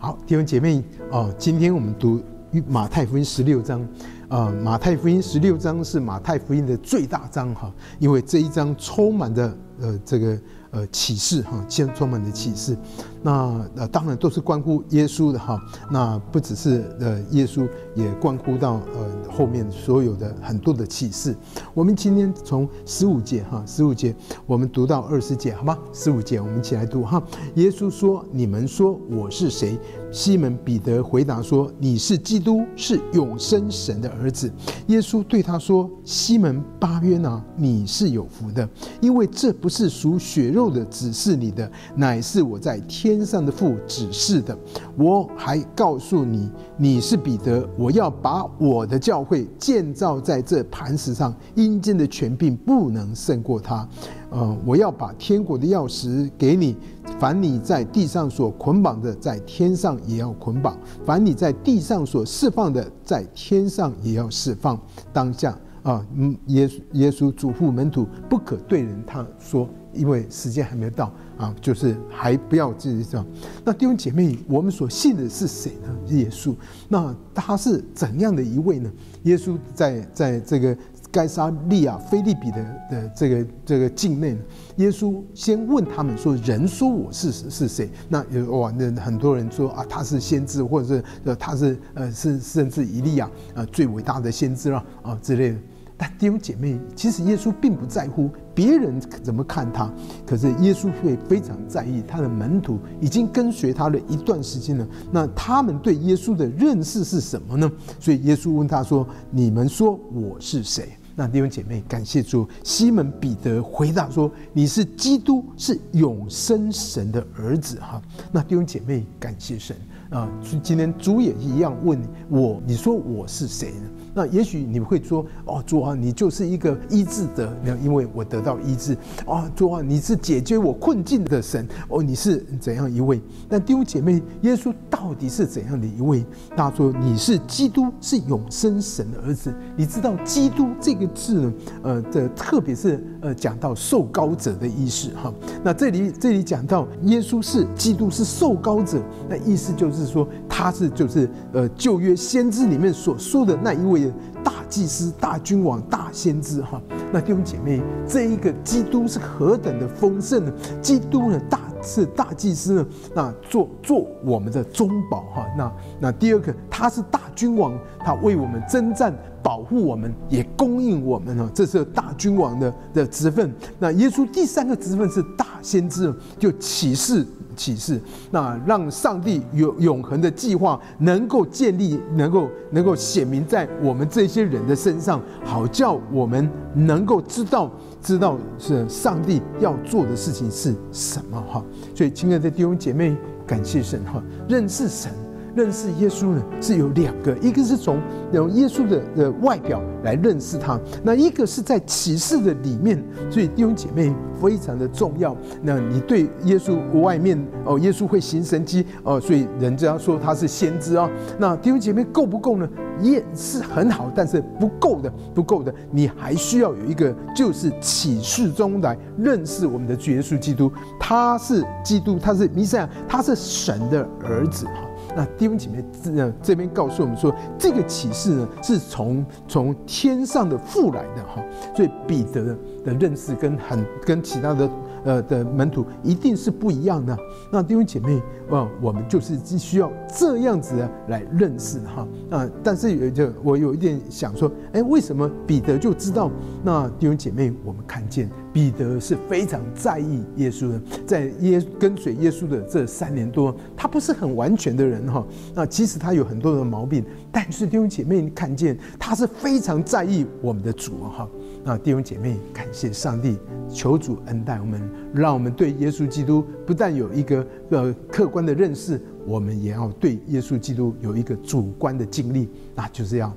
好，弟兄姐妹啊，今天我们读马太福音十六章，啊，马太福音十六章是马太福音的最大章哈，因为这一章充满的呃这个。呃，启示哈，先充满的启示，那呃，当然都是关乎耶稣的哈。那不只是呃耶稣，也关乎到呃后面所有的很多的启示。我们今天从十五节哈，十五节我们读到二十节，好吗？十五节我们一起来读哈。耶稣说：“你们说我是谁？”西门彼得回答说：“你是基督，是永生神的儿子。”耶稣对他说：“西门巴约呢，你是有福的，因为这不是属血肉。”肉的指示你的，乃是我在天上的父指示的。我还告诉你，你是彼得，我要把我的教会建造在这磐石上，阴间的权柄不能胜过他。嗯，我要把天国的钥匙给你，凡你在地上所捆绑的，在天上也要捆绑；凡你在地上所释放的，在天上也要释放。当下啊，嗯，耶稣耶稣嘱咐门徒，不可对人他说。因为时间还没到啊，就是还不要自己这样。那弟兄姐妹，我们所信的是谁呢？耶稣。那他是怎样的一位呢？耶稣在在这个该沙利亚菲利比的的这个这个境内，耶稣先问他们说：“人说我是是谁？”那有哇，那很多人说啊，他是先知，或者是呃他是呃是甚至以利亚啊最伟大的先知了啊之类的。但弟兄姐妹，其实耶稣并不在乎别人怎么看他，可是耶稣会非常在意他的门徒已经跟随他了一段时间了，那他们对耶稣的认识是什么呢？所以耶稣问他说：“你们说我是谁？”那弟兄姐妹，感谢主，西门彼得回答说：“你是基督，是永生神的儿子。”哈，那弟兄姐妹，感谢神啊！今天主也一样问我，你说我是谁呢？那也许你会说哦，主啊，你就是一个医治的，因为我得到医治啊，主啊，你是解决我困境的神哦，你是怎样一位？但弟兄姐妹，耶稣到底是怎样的一位？他说你是基督，是永生神的儿子。你知道基督这个字呢？呃，的特别是呃讲到受高者的意思哈。那这里这里讲到耶稣是基督，是受高者，那意思就是是说他是就是呃旧约先知里面所说的那一位。大祭司、大君王、大先知，哈，那弟兄姐妹，这一个基督是何等的丰盛呢？基督呢，大是大祭司呢，那做做我们的中保，哈，那那第二个，他是大君王，他为我们征战，保护我们，也供应我们呢，这是大君王的的职分。那耶稣第三个职分是大先知，就启示。启示，那让上帝有永恒的计划能够建立，能够能够显明在我们这些人的身上，好叫我们能够知道，知道是上帝要做的事情是什么哈。所以，亲爱的弟兄姐妹，感谢神哈，认识神。认识耶稣呢是有两个，一个是从用耶稣的的外表来认识他，那一个是在启示的里面。所以弟兄姐妹非常的重要。那你对耶稣外面哦，耶稣会行神迹哦，所以人家说他是先知啊。那弟兄姐妹够不够呢？也是很好，但是不够的，不够的。你还需要有一个，就是启示中来认识我们的主耶稣基督，他是基督，他是弥赛亚，他是神的儿子哈。那弟兄姐妹，这这边告诉我们说，这个启示呢，是从从天上的父来的哈，所以彼得的认识跟很跟其他的。呃的门徒一定是不一样的。那弟兄姐妹，啊，我们就是需要这样子来认识哈。啊，但是有就我有一点想说，哎，为什么彼得就知道？那弟兄姐妹，我们看见彼得是非常在意耶稣的，在耶跟随耶稣的这三年多，他不是很完全的人哈。那其实他有很多的毛病，但是弟兄姐妹看见他是非常在意我们的主哈。那弟兄姐妹，感谢上帝，求主恩待我们，让我们对耶稣基督不但有一个呃客观的认识，我们也要对耶稣基督有一个主观的经历，那就是要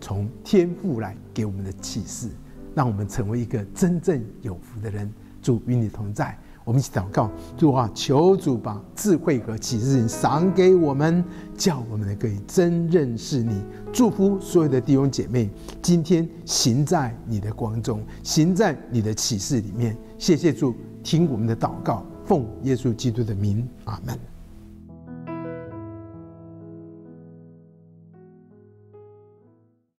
从天赋来给我们的启示，让我们成为一个真正有福的人。主与你同在。我们一起祷告，主啊，求主把智慧和启示赏给我们，叫我们可以真认识你。祝福所有的弟兄姐妹，今天行在你的光中，行在你的启示里面。谢谢主，听我们的祷告，奉耶稣基督的名，阿门。